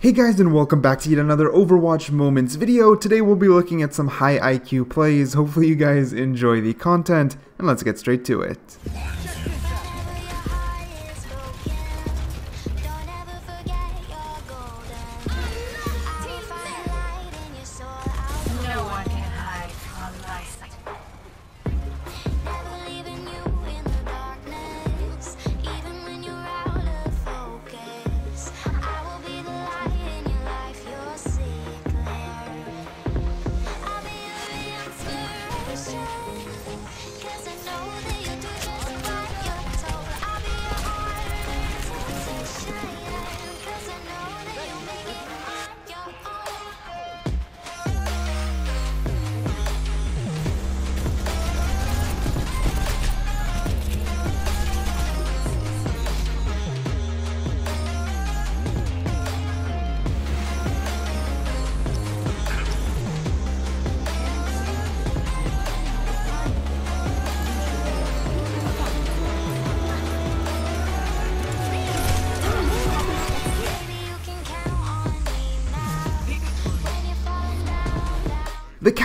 Hey guys and welcome back to yet another Overwatch Moments video. Today we'll be looking at some high IQ plays. Hopefully you guys enjoy the content and let's get straight to it.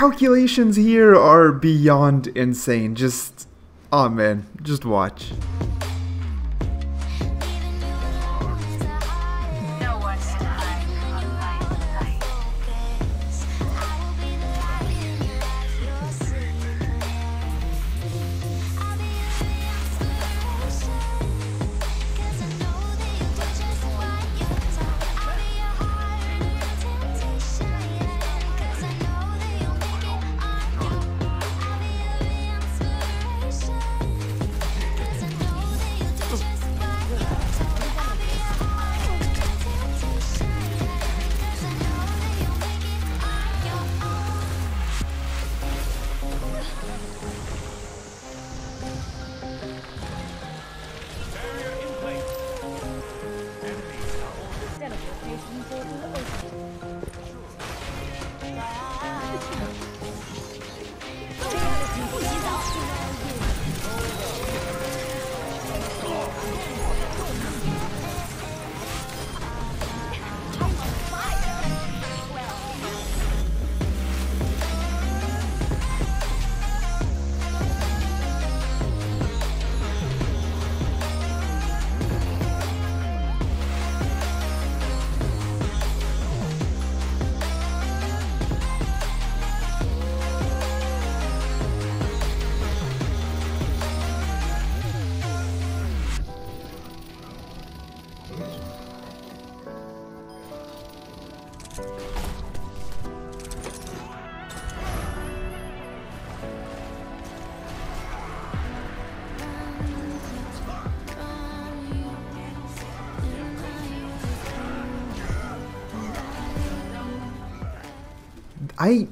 Calculations here are beyond insane. Just, oh man, just watch. I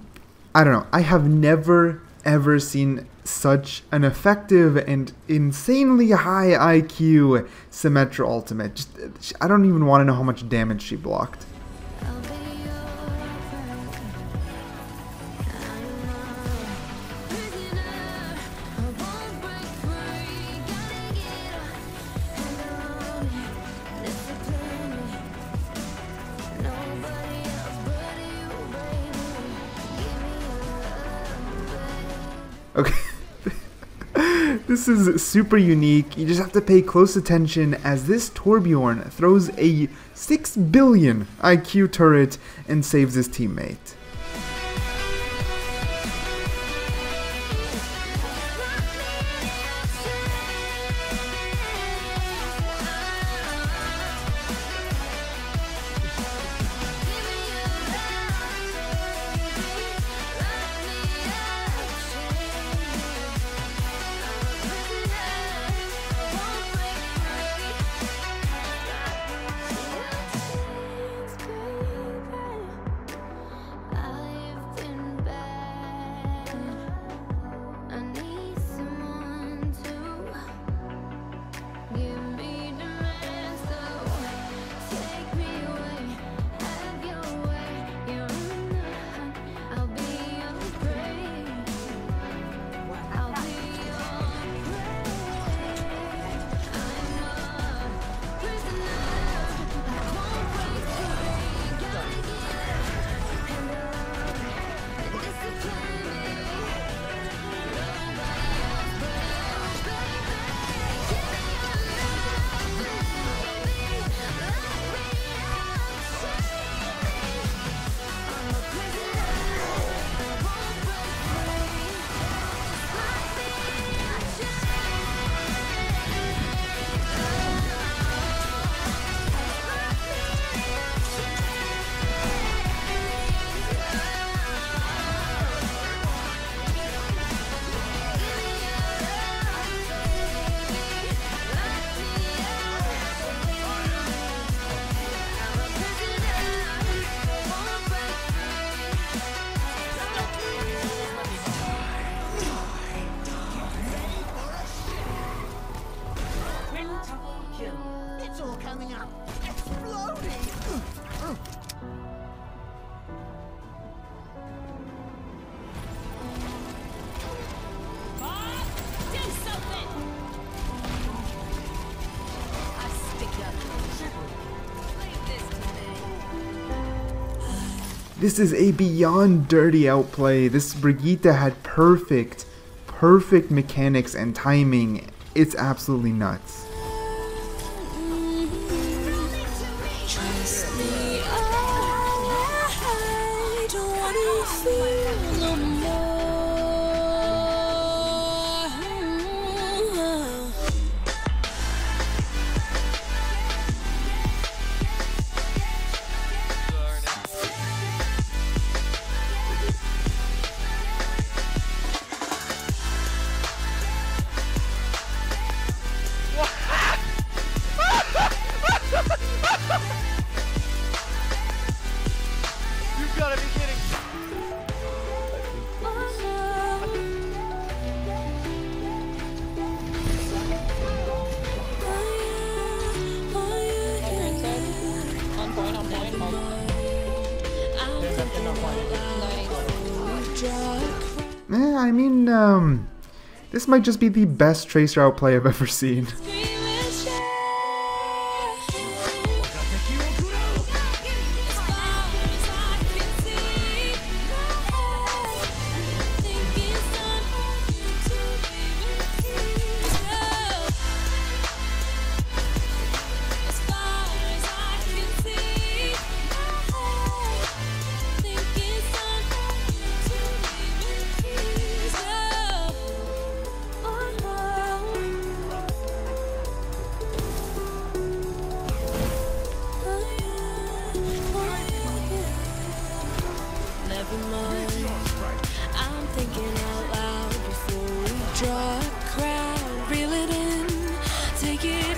I don't know. I have never ever seen such an effective and insanely high IQ Symmetra ultimate. Just I don't even want to know how much damage she blocked. This is super unique. You just have to pay close attention as this Torbjorn throws a 6 billion IQ turret and saves his teammate. This is a beyond dirty outplay. This Brigitte had perfect, perfect mechanics and timing. It's absolutely nuts. You've got to be kidding. On point, on point, hold. Eh, I mean, um, this might just be the best Tracer outplay I've ever seen.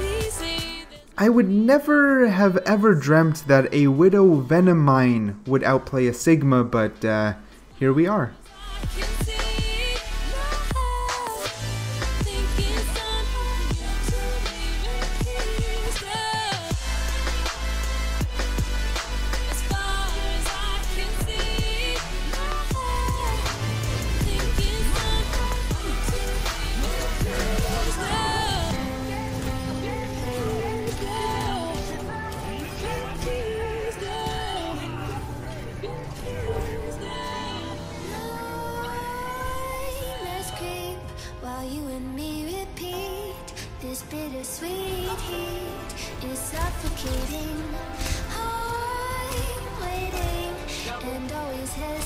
Easy. I would never have ever dreamt that a Widow Venom Mine would outplay a Sigma, but uh, here we are.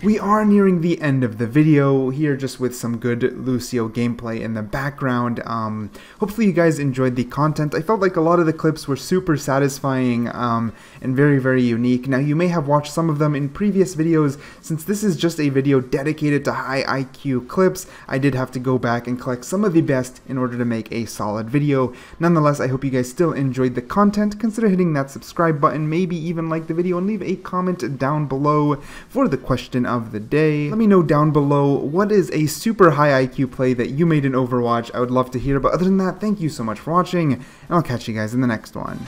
We are nearing the end of the video here just with some good Lucio gameplay in the background. Um, hopefully you guys enjoyed the content. I felt like a lot of the clips were super satisfying um, and very very unique. Now you may have watched some of them in previous videos since this is just a video dedicated to high IQ clips. I did have to go back and collect some of the best in order to make a solid video. Nonetheless, I hope you guys still enjoyed the content. Consider hitting that subscribe button, maybe even like the video and leave a comment down below for the question of the day. Let me know down below what is a super high IQ play that you made in Overwatch. I would love to hear. But other than that, thank you so much for watching, and I'll catch you guys in the next one.